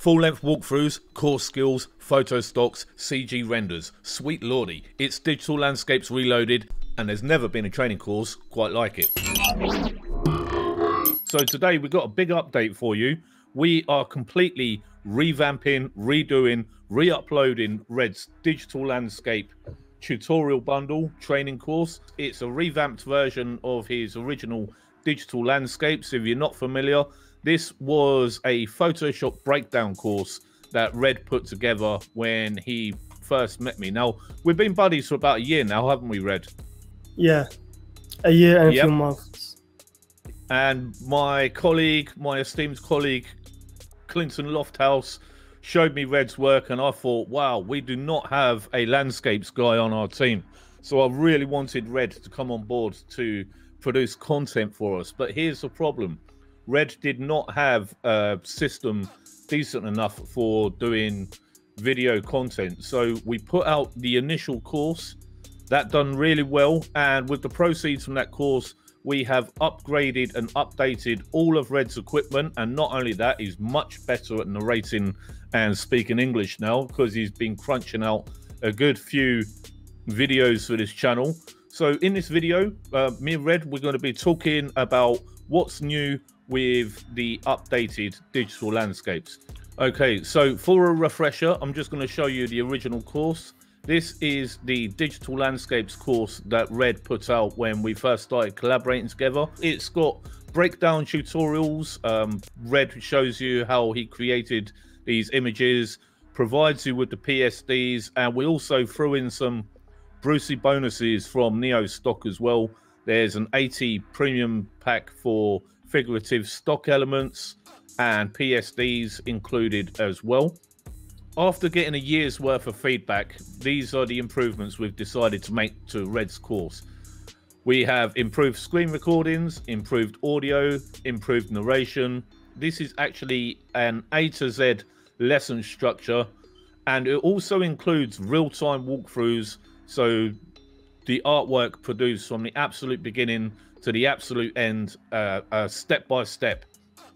Full length walkthroughs, core skills, photo stocks, CG renders. Sweet lordy, it's Digital Landscapes Reloaded, and there's never been a training course quite like it. So today we've got a big update for you. We are completely revamping, redoing, re-uploading Red's Digital Landscape tutorial bundle training course. It's a revamped version of his original digital landscapes. If you're not familiar, this was a Photoshop breakdown course that Red put together when he first met me. Now, we've been buddies for about a year now, haven't we, Red? Yeah, a year and a yep. few months. And my colleague, my esteemed colleague, Clinton Lofthouse, showed me Red's work, and I thought, wow, we do not have a landscapes guy on our team. So I really wanted Red to come on board to produce content for us. But here's the problem Red did not have a system decent enough for doing video content. So we put out the initial course that done really well. And with the proceeds from that course, we have upgraded and updated all of Red's equipment. And not only that, he's much better at narrating and speaking English now because he's been crunching out a good few videos for this channel. So in this video, uh, me and Red, we're going to be talking about what's new with the updated digital landscapes. Okay, so for a refresher, I'm just going to show you the original course. This is the digital landscapes course that Red put out when we first started collaborating together. It's got breakdown tutorials. Um, Red shows you how he created these images, provides you with the PSDs, and we also threw in some Brucey bonuses from Neo stock as well. There's an 80 premium pack for figurative stock elements and PSDs included as well. After getting a year's worth of feedback, these are the improvements we've decided to make to Red's course. We have improved screen recordings, improved audio, improved narration. This is actually an A to Z lesson structure, and it also includes real time walkthroughs. So the artwork produced from the absolute beginning to the absolute end, uh, uh, step by step.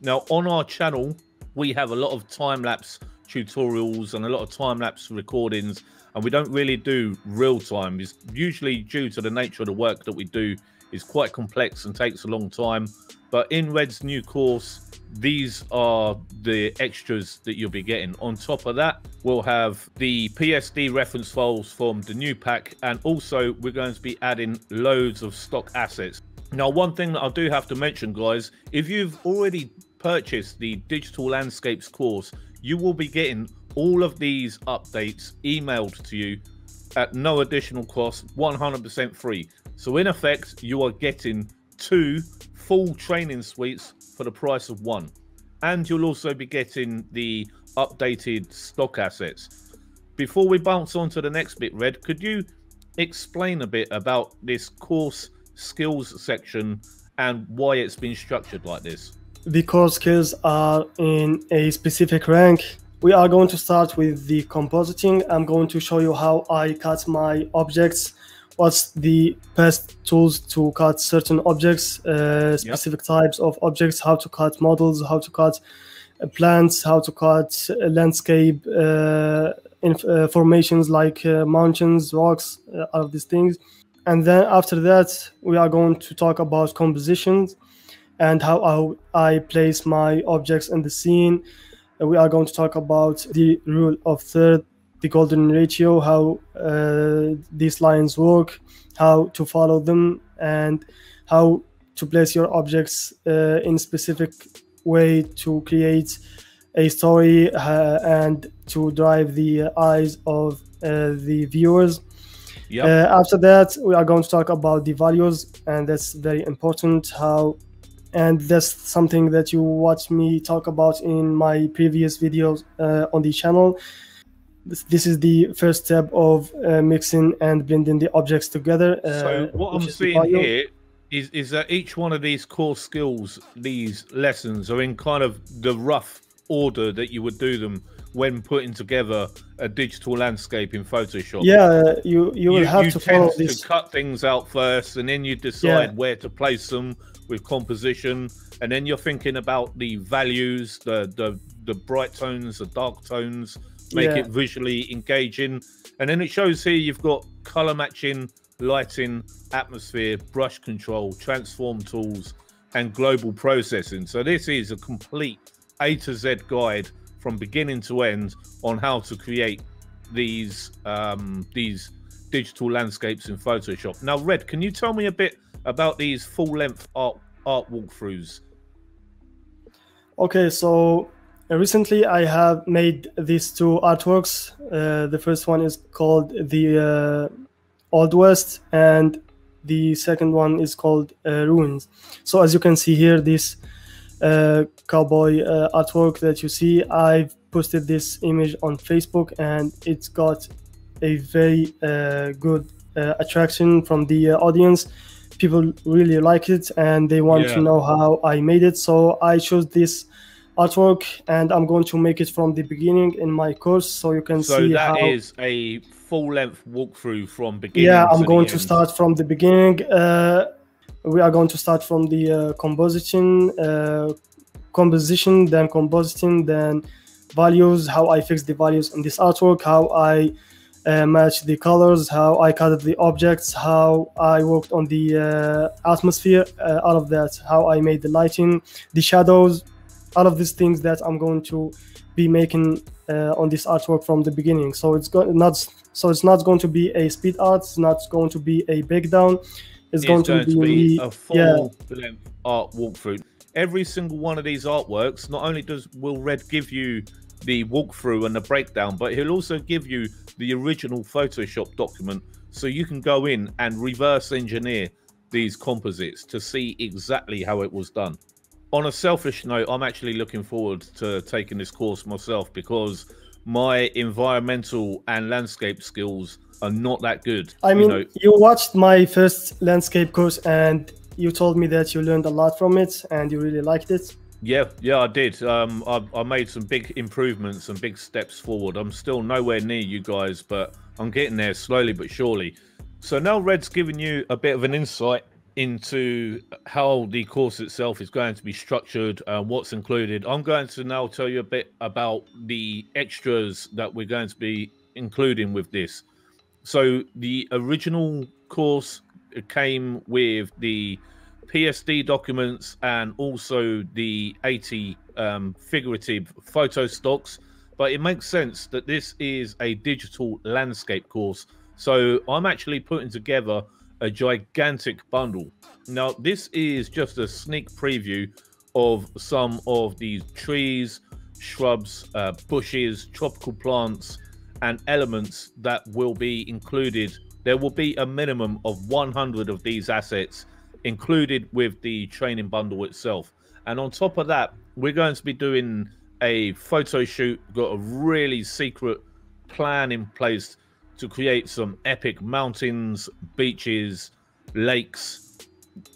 Now, on our channel, we have a lot of time lapse tutorials and a lot of time lapse recordings and we don't really do real time. It's usually due to the nature of the work that we do. Is quite complex and takes a long time. But in red's new course these are the extras that you'll be getting. On top of that we'll have the psd reference files from the new pack and also we're going to be adding loads of stock assets now one thing that i do have to mention guys if you've already purchased the digital landscapes course you will be getting all of these updates emailed to you at no additional cost, 100% free. So, in effect, you are getting two full training suites for the price of one. And you'll also be getting the updated stock assets. Before we bounce on to the next bit, Red, could you explain a bit about this core skills section and why it's been structured like this? the core skills are in a specific rank. We are going to start with the compositing. I'm going to show you how I cut my objects, what's the best tools to cut certain objects, uh, specific yep. types of objects, how to cut models, how to cut uh, plants, how to cut uh, landscape uh, uh, formations like uh, mountains, rocks, all of these things. And then after that, we are going to talk about compositions and how I place my objects in the scene. We are going to talk about the rule of third, the golden ratio, how uh, these lines work, how to follow them, and how to place your objects uh, in specific way to create a story uh, and to drive the eyes of uh, the viewers. Yep. Uh, after that, we are going to talk about the values, and that's very important. How and that's something that you watch me talk about in my previous videos uh, on the channel. This, this, is the first step of uh, mixing and blending the objects together. Uh, so what I'm seeing here is is that each one of these core skills, these lessons, are in kind of the rough order that you would do them when putting together a digital landscape in Photoshop. Yeah, you you will you, have you to follow this. To cut things out first, and then you decide yeah. where to place them, with composition, and then you're thinking about the values, the the the bright tones, the dark tones, make Yeah. it visually engaging, and then it shows here you've got color matching, lighting, atmosphere, brush control, transform tools, and global processing. So this is a complete A to Z guide from beginning to end on how to create these um, these digital landscapes in Photoshop. Now, Red, can you tell me a bit about these full length art art walkthroughs? Okay, so uh, recently I have made these two artworks. Uh, the first one is called the uh, Old West, and the second one is called uh, Ruins. So as you can see here, this uh, cowboy uh, artwork that you see, I've posted this image on Facebook, and it's got a very uh, good uh, attraction from the uh, audience. People really like it, and they want Yeah. to know how I made it. So I chose this artwork, and I'm going to make it from the beginning in my course, so you can So see that how. is a full length walkthrough from beginning. yeah, I'm the going to start from the beginning. Uh, we are going to start from the uh, composition, uh, composition, then compositing, then values, how I fix the values in this artwork, how I uh, match the colors, how I cut the objects, how I worked on the uh, atmosphere, uh, all of that, how I made the lighting, the shadows, all of these things that I'm going to be making uh, on this artwork from the beginning. So it's not so it's not going to be a speed art. It's not going to be a breakdown. It's, It's going, to be, a full yeah, art walkthrough. Every single one of these artworks, not only does Will Red give you the walkthrough and the breakdown, but he'll also give you the original Photoshop document so you can go in and reverse engineer these composites to see exactly how it was done. On a selfish note, I'm actually looking forward to taking this course myself because my environmental and landscape skills are not that good. I you mean, know, you watched my first landscape course and you told me that you learned a lot from it and you really liked it. Yeah, yeah, I did. Um, I, I made some big improvements and big steps forward. I'm still nowhere near you guys, but I'm getting there slowly but surely. So now Red's given you a bit of an insight into how the course itself is going to be structured and what's included. I'm going to now tell you a bit about the extras that we're going to be including with this. So the original course came with the PSD documents and also the 80 um, figurative photo stocks. But it makes sense that this is a digital landscape course. So I'm actually putting together a gigantic bundle. Now, this is just a sneak preview of some of these trees, shrubs, uh, bushes, tropical plants, and elements that will be included. There will be a minimum of 100 of these assets included with the training bundle itself. And on top of that, we're going to be doing a photo shoot. We've got a really secret plan in place to create some epic mountains, beaches, lakes.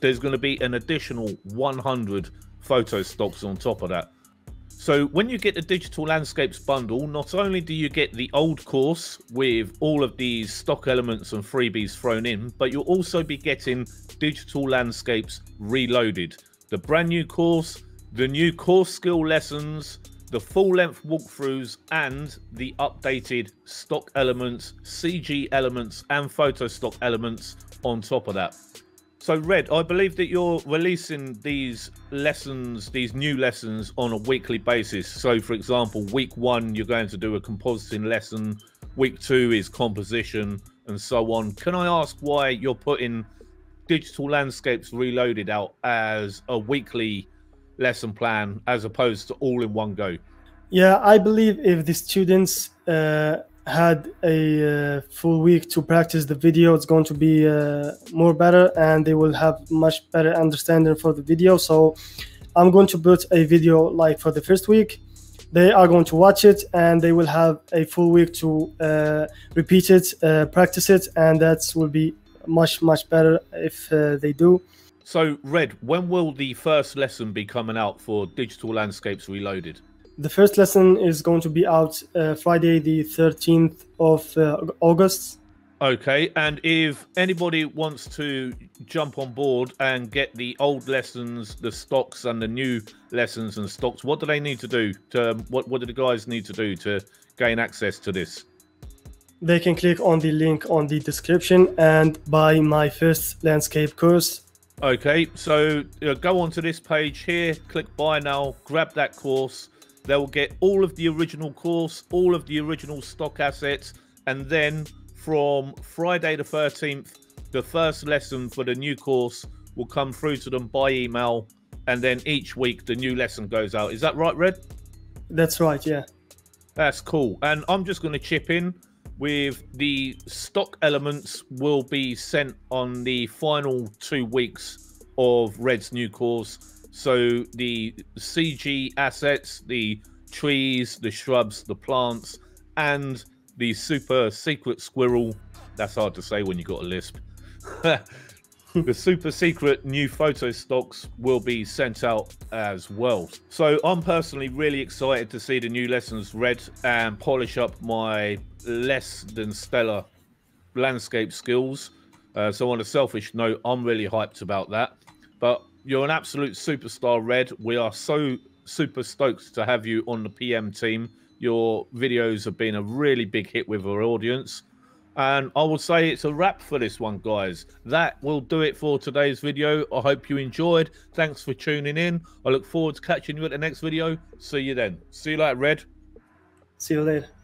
There's going to be an additional 100 photo stocks on top of that. So when you get the digital landscapes bundle, not only do you get the old course with all of these stock elements and freebies thrown in, but you'll also be getting digital landscapes reloaded. The brand new course, the new core skill lessons, the full length walkthroughs, and the updated stock elements, CG elements, and photo stock elements on top of that. So, Red, I believe that you're releasing these lessons, these new lessons, on a weekly basis. So, for example, week one, you're going to do a compositing lesson, week two is composition, and so on. Can I ask why you're putting Digital Landscapes Reloaded out as a weekly lesson plan as opposed to all in one go? Yeah, I believe if the students uh, had a uh, full week to practice the video, it's going to be uh, more better and they will have much better understanding for the video. So I'm going to put a video like for the first week. They are going to watch it and they will have a full week to uh, repeat it, uh, practice it, and that will be much, much better if uh, they do. So, Red, when will the first lesson be coming out for Digital Landscapes Reloaded? The first lesson is going to be out uh, Friday, the 13th of uh, August. Okay, and if anybody wants to jump on board and get the old lessons, the stocks, and the new lessons and stocks, what do they need to do? To what what do the guys need to do to gain access to this? They can click on the link on the description and buy my first landscape course. Okay, so uh, go onto this page here, click buy now, grab that course. They will get all of the original course, all of the original stock assets, and then from Friday the 13th, the first lesson for the new course will come through to them by email, and then each week the new lesson goes out. Is that right, Red? That's right, yeah. That's cool. And I'm just going to chip in with the stock elements will be sent on the final two weeks of Red's new course. So the CG assets, the trees, the shrubs, the plants, and the super secret squirrel. That's hard to say when you've got a lisp. the super secret new photo stocks will be sent out as well. So I'm personally really excited to see the new lessons Red and polish up my less than stellar landscape skills. Uh, so on a selfish note, I'm really hyped about that. But you're an absolute superstar, Red. We are so super stoked to have you on the PM team. Your videos have been a really big hit with our audience. And I will say it's a wrap for this one, guys. That will do it for today's video. I hope you enjoyed. Thanks for tuning in. I look forward to catching you at the next video. See you then. See you later, Red. See you later.